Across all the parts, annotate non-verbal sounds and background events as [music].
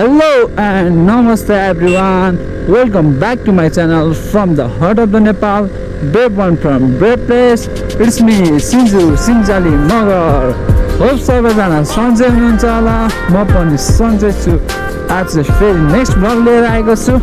Hello and नमस्ते everyone welcome back to my channel from the heart of the Nepal been from bay place me Sinju Sinjali Magar हो सबैजना सञ्जय हुनुहुन्छ होला म पनि सन्चै छु आज फेरि नेक्स्ट भ्लग लिएर आएको छु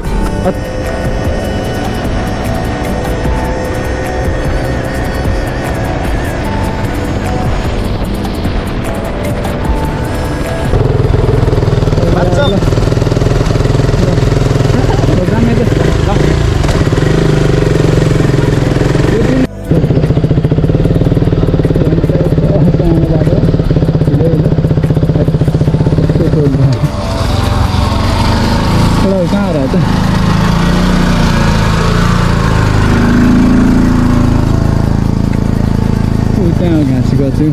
त्यहाँ घाँसीको छु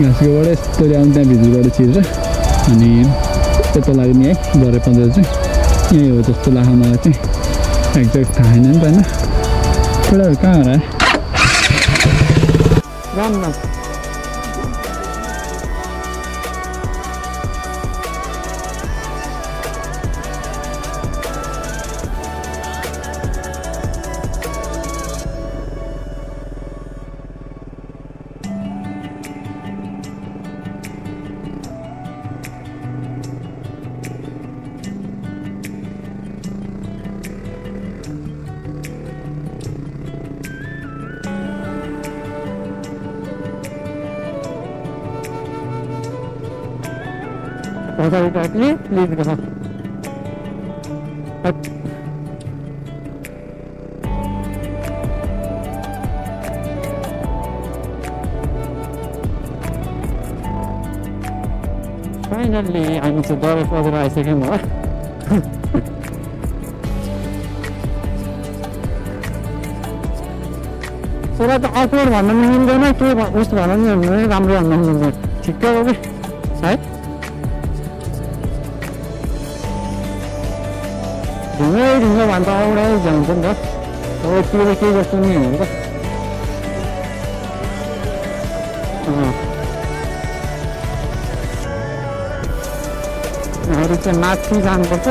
घाँसीकोबाट यस्तो ल्याउनु त्यहाँ यता लाग्ने है भरे पन्ध्र चाहिँ यहीँ हो जस्तो लाग्छ मलाई चाहिँ। एक्ज्याक्ट थाहा छैन नि त होइन केटाहरू कहाँ हो र पछाडि प्लिज गर फाइनल्ली हामी चाहिँ दबाई परेर आइसक्यौँ होला त्यसलाई त अकवर्ड भन्न मिल्दैन के उस्तो भन्न पनि राम्रो भन्न मिल्दैन ठिक्कै हो कि भन्दा औडै जान्छ नि त अब के के जस्तो नि हुन्छ अरू चाहिँ माथि जानुपर्छ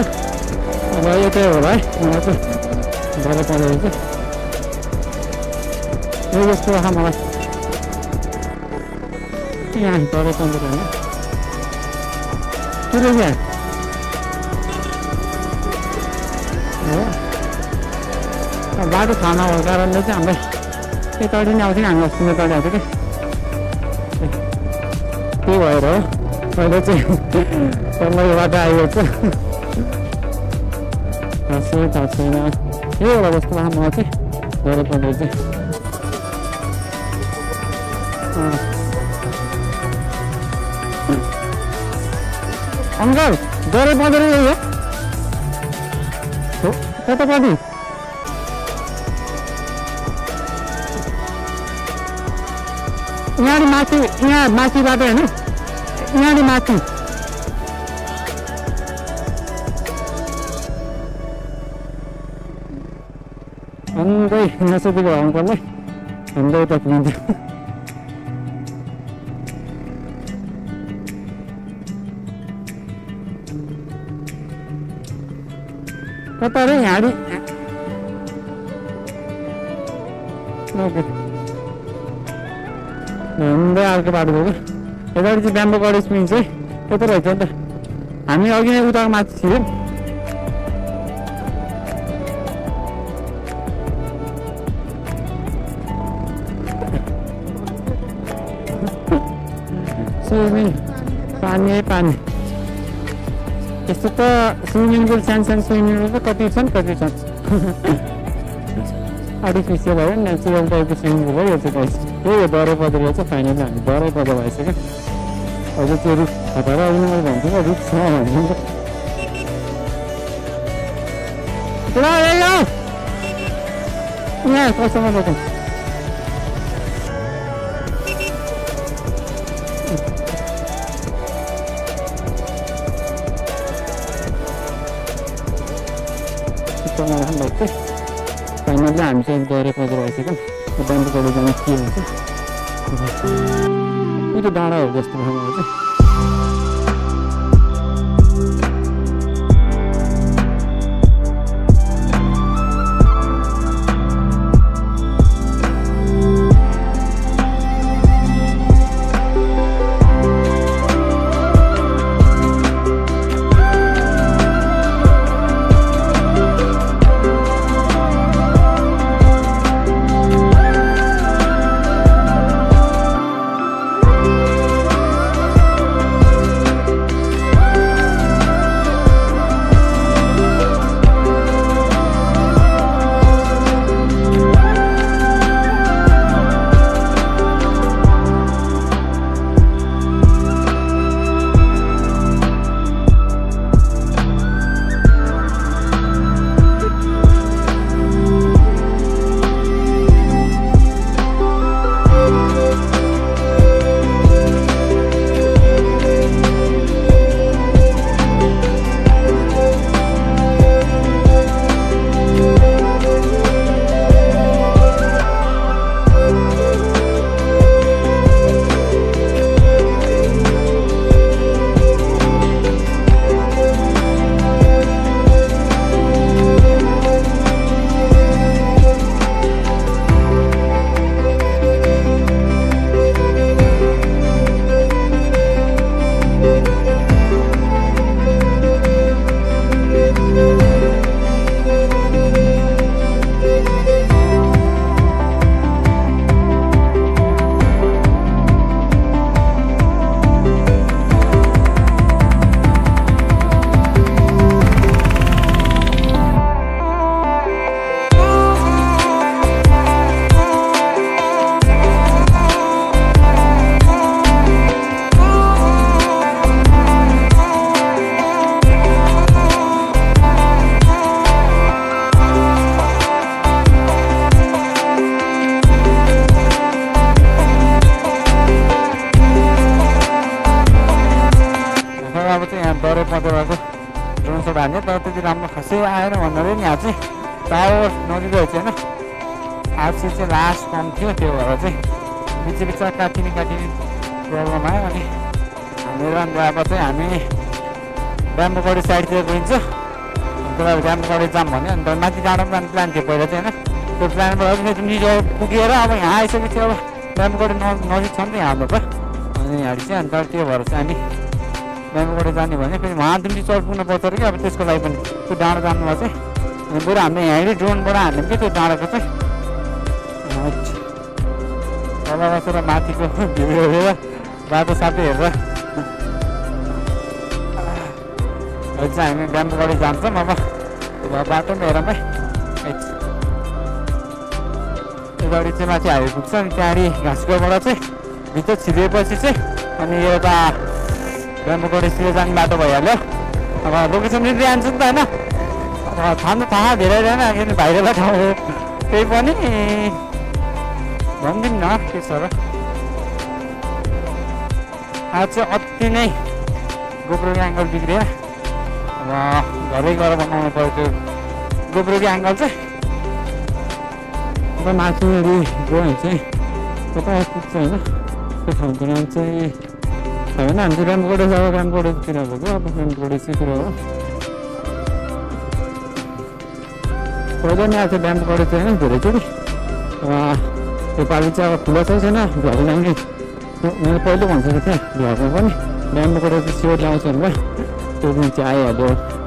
अब यतै होला है मलाई चाहिँ भरे परेको चाहिँ यो जस्तो राख मलाई यहाँ भरे परेको होइन के रहेछ बाटो थाहा नभएको कारणले चाहिँ हामीलाई यतापट्टि नै आउँथ्यो हामी अस्ति यतापट्टि आउँथ्यो कि? त्यही भएर हो? अहिले चाहिँ तल्लो बाटो आइएको। छ थाहा थाहा छैन। यही होला जस्तो लाग्छ मलाई चाहिँ धेरै पर्ने चाहिँ अङ्कल पर्दैन यही हो कतापट्टि यहाँनिर माथि यहाँ माथिबाट होइन यहाँनिर माथि। अन्दै नसकेको अङ्कललाई हाम्रो उता पुगिन्थ्यो कता रे यहाँनिर हिँड्दै अर्को बाटो गयो यतापट्टि चाहिँ ब्याम्बो कलेज पनि चाहिँ यता रहेछ नि त हामी अघि नै उता माथि थियौँ स्विमिङ पानी पानी। यस्तो त स्विमिङ पुल सानो सानो स्विमिङ पुल त कति छन् कति छन्? [laughs] आर्टिफिसियल भयो नेचुरल टाइपको स्विमिङ पुल हो यो चाहिँ पैसा हो यो दरै पदरेर चाहिँ फाइनली हामी भइसक्यो अझ त्यो रुख खटाएर आउनु मैले भन्छु क्या रुख छ भन्छु कस्टमर हामी चाहिँ गएर पजेर आइसक्यौँ कलेज जाने के हुन्छ त्यो डाँडा हो जस्तो मलाई चाहिँ खासै आएन भन्नाले नि यहाँ चाहिँ टावर नदिँदो रहेछ होइन आरसी चाहिँ लास्ट कम थियो त्यो भएर चाहिँ बिच बिचमा काटिने काटिने प्रब्लम आयो अनि हाम्रो अब चाहिँ हामी ब्याम्बोगढी साइडतिर गइन्छ। अन्त ब्याम्बोगढी जाम भन्यो अन्त माथि डाँडो जाने प्लान थियो पहिला चाहिँ होइन। त्यो प्लानबाट पनि निजो पुगेर अब यहाँ आइसकेपछि अब ब्याम्बोगढी न नजिक छ नि त। यहाँबाट अनि यहाँ चाहिँ अन्त त्यो भएर चाहिँ हामी ब्याम्बोगढी जाने भने फेरि महादुम्री चौर पुग्नु पर्छ अरे कि अब त्यसको लागि पनि त्यो डाँडो जानुलाई चाहिँ बरु हामीले यहाँनिर ड्रोनबाट हाल्यौँ कि त्यो डाँडाको चाहिँ। तल बसेर माथिको भ्यू हेरेर बाटो साटो हेरेर चाहिँ हामी ब्याम्बोगढी जान्छौँ अब बाटो पनि हेरौँ है गाडी चाहिँ माथि हाइपुग्छ अनि त्यहाँनिर घाँसकोबाट चाहिँ भित्र छिरेपछि चाहिँ अनि एउटा ब्याम्बोगढीतिर जाने बाटो भइहाल्यो अब लोकेसन पनि जान्छ नि त होइन अब थाहा त थाहा धेरै रहेन किन भाइरल ठाउँ त्यही पनि भनिदिउँ न के छ र आज चाहिँ अति नै गोप्रोको एङ्गल बिग्रियो अब घरै गएर बनाउनु पऱ्यो त्यो गोप्रोको एङ्गल चाहिँ अब गयो भने चाहिँ कता पुग्छ होइन त्यो ठाउँको नाम चाहिँ होइन हामी चाहिँ रामगढे छ रामगढेतिर भएको अब रामगढे चाहिँ हो पहिला नै आएको रामगढे चाहिँ होइन धेरैचोटि त्यो पालि चाहिँ अब खुला चाहिँ छैन घर ल्याउने मैले पहिलो भनिसकेको थिएँ घरमा पनि रामगढे चाहिँ स्योर ल्याउँछ भनेर त्यो दिन चाहिँ आइहाल्यो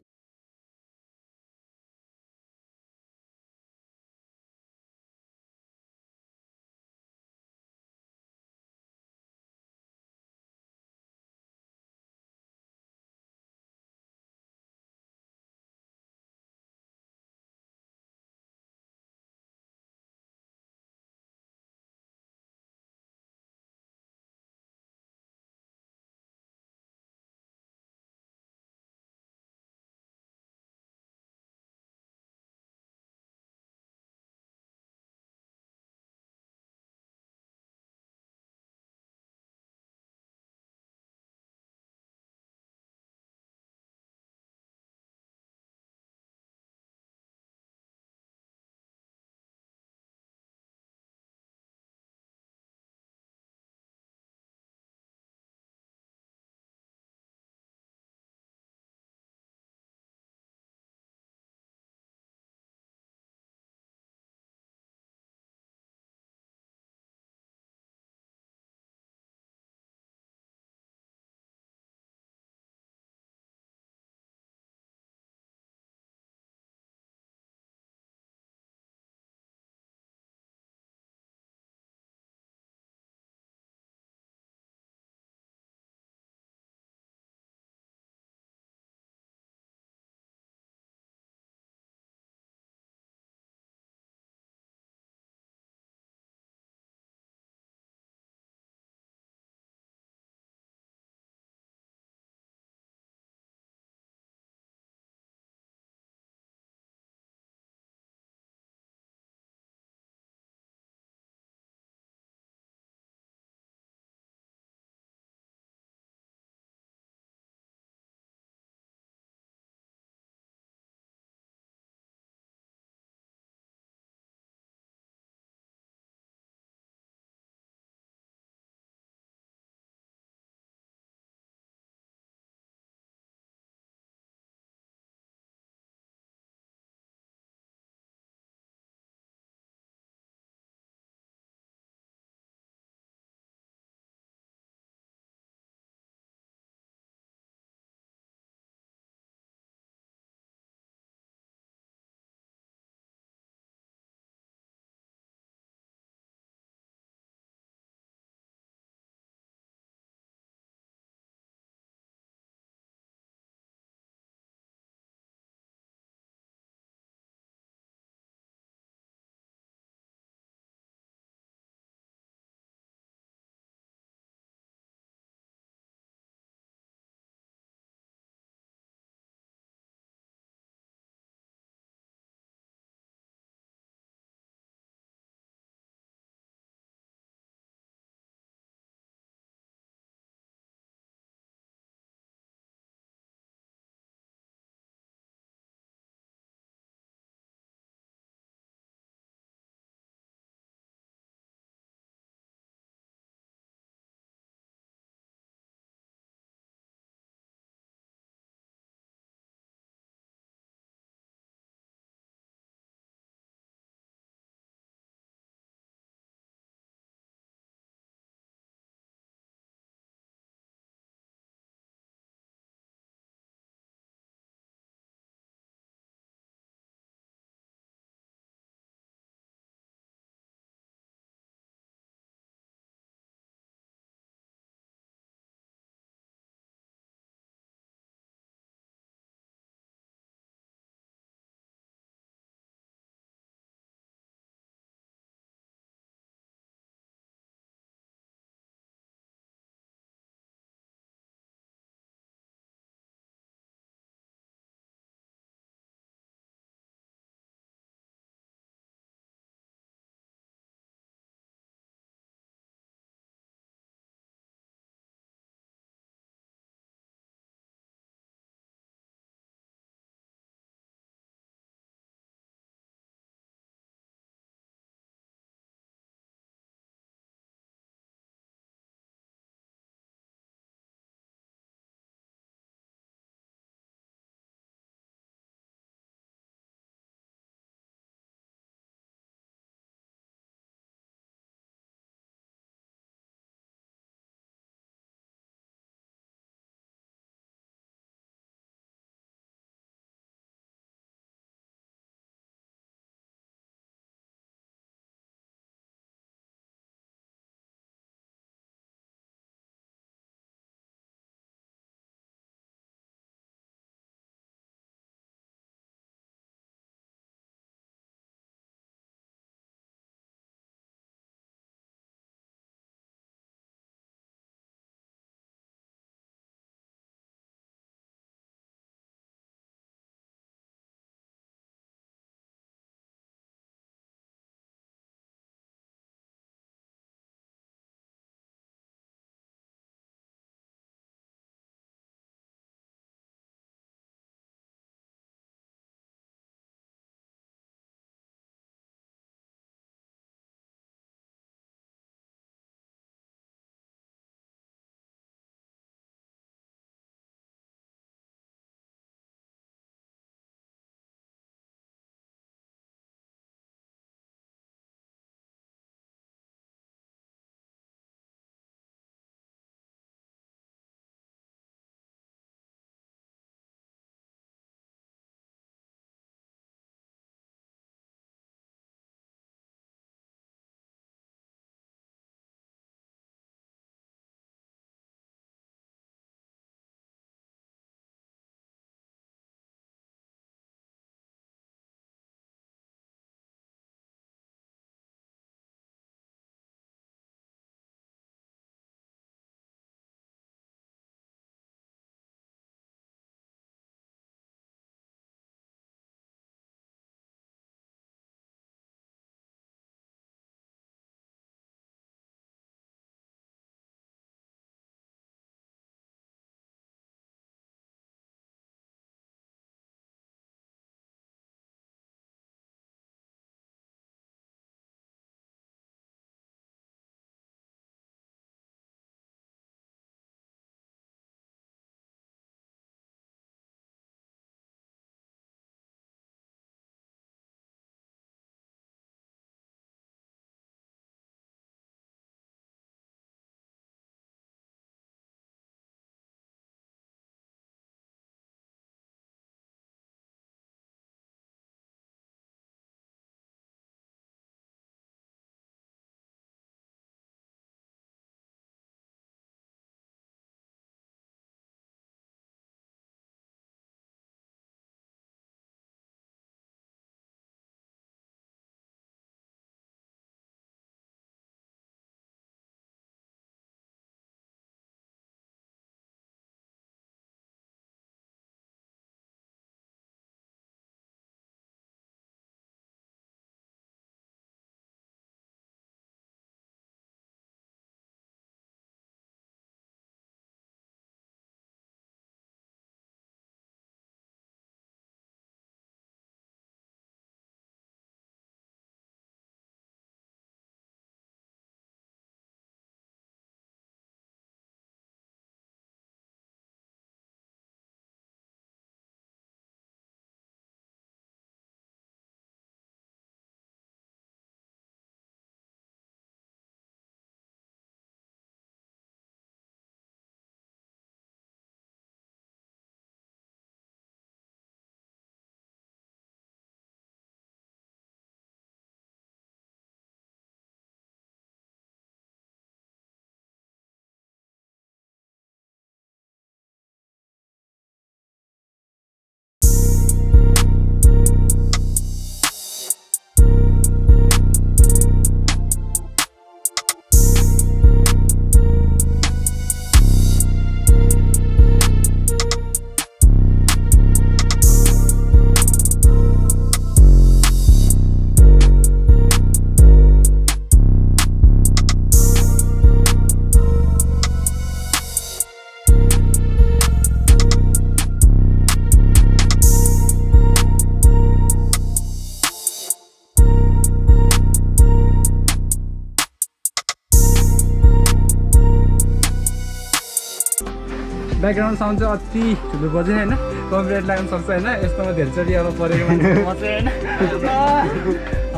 ब्याकग्राउन्ड साउन्ड चाहिँ अति ठुलो बज्यो होइन? कपिराइट लाग्न सक्छ होइन? यस्तोमा धेरैचोटि अब परेको मान्छे म चाहिँ होइन।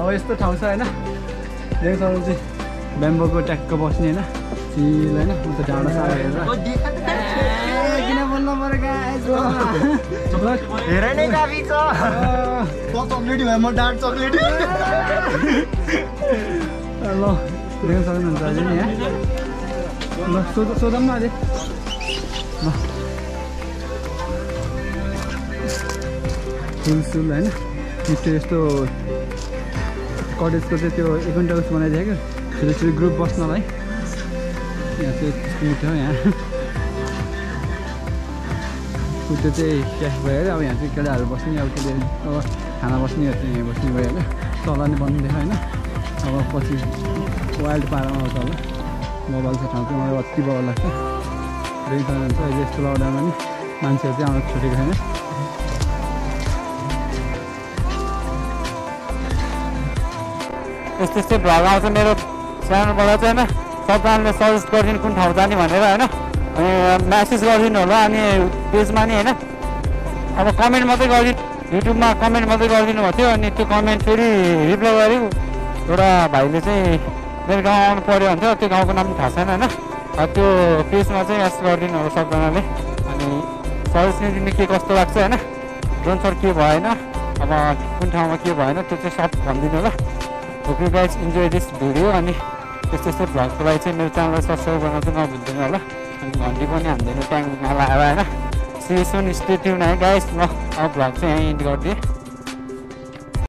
अब यस्तो ठाउँ छ होइन। देख्न चाहिँ ब्याम्बोको ट्याक्क बस्ने होइन। चिल होइन। म त डाँडा साह्रो हेरेर। ल। देख्न सक्नुहुन्छ अहिले नि यहाँ ल सोध सोधौँ न अहिले ल फुल सुल होइन मिस्टर यस्तो कटेजको चाहिँ त्यो एकाउन्ट हाउस बनाइदिएको। छिटो छिटो ग्रुप बस्नलाई यहाँ चाहिँ मिठो यहाँ। त्यो चाहिँ क्यास भयो अरे अब यहाँ चाहिँ केटाहरू बस्ने अब केटा अब खाना चाहिँ यहाँ बस्ने भयो होइन? तल नै होइन? अब पछि वाइल्ड पारामा आउँछ होला। मोबाइल छ ठाउँ चाहिँ मलाई अति बगाल लाग्छ। दुई हुन्छ अहिले यस्तो लकडाउनमा नि मान्छेहरू चाहिँ आउनु छुटेको छैन। यस्तो यस्तै भ्लग आउँछ मेरो। च्यानलबाट चाहिँ होइन सबजनाले सजेस्ट गरिदिनु कुन ठाउँ जाने भनेर होइन। अनि म्यासेज गरिदिनु होला अनि पेजमा नि होइन। अब कमेन्ट मात्रै गरिदिनु युट्युबमा कमेन्ट मात्रै गरिदिनु भएको थियो। अनि त्यो कमेन्ट फेरि रिप्लाई गर्यो। एउटा भाइले चाहिँ मेरो गाउँ आउनु पऱ्यो भन्थ्यो। त्यो गाउँको नाम थाहा छैन होइन। त्यो पेजमा चाहिँ म्यासेज गरिदिनु होला सबजनाले अनि सजेस्ट दिनु के कस्तो लाग्छ होइन? जोन सर के भएन? अब कुन ठाउँमा के भएन? त्यो चाहिँ सब भनिदिनु होला hope you guys enjoy this video अनि त्यस्तो यस्तो भ्लगको लागि चाहिँ मेरो च्यानललाई सब्सक्राइब गर्न चाहिँ नभुल्दिनु होला। अनि घन्टी पनि हालिदिनु ट्याङ लगाएर होइन। सिसन स्टेट्युन है गाइस म अब भ्लग चाहिँ यहीँ इन्ड गरिदिएँ।